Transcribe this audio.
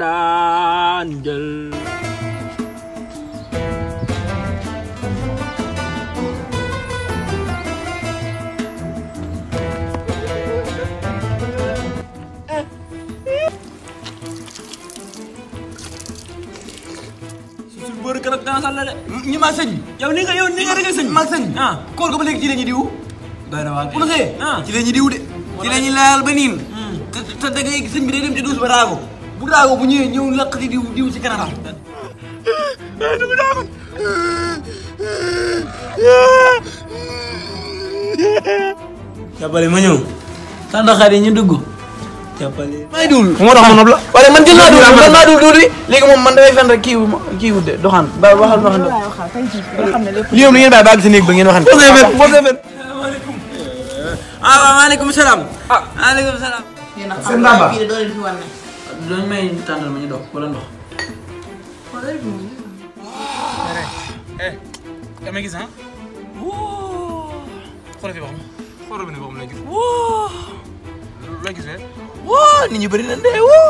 daan jël susul bëri kër ak dansal la de ñi ma sëñ yow ni nga yow ni nga rek sëñ mag sëñ bi. ah koor ko ba léegi ci la ñuy diw. doy na waa bu la xëyee. ah ci la ñuy diw de. Ci la ñuy laal ba niin. te te da ngay sëñ bi day dem ci duus ba raago. bu raago bu ñëwee ñëw laq di diw diw ci kanamam. jàppale ma ñëw tàndaxaar yi ñu dugg jàppale may dul. moo tax ma nopp la wala man jël naa dul man maa dul dul léegi moom man damay fen rek kii kii wu de doxaan ba waxal waxal. lii moom ni ngeen bàyyi ba néeg ngeen waxante. ah waaw maaleykum salaam. ah maaleykum salaam. seen baba yéen a xam ne fi wane. dinañ may tàndal ma ñu dox wala ndox. eh, eh dama gis ah. wóó xoolal fi ba xam xoolal bi ne ba xam lay gis. wóó loo gis eh? rek. wóó nit ñi bëri na de wóó.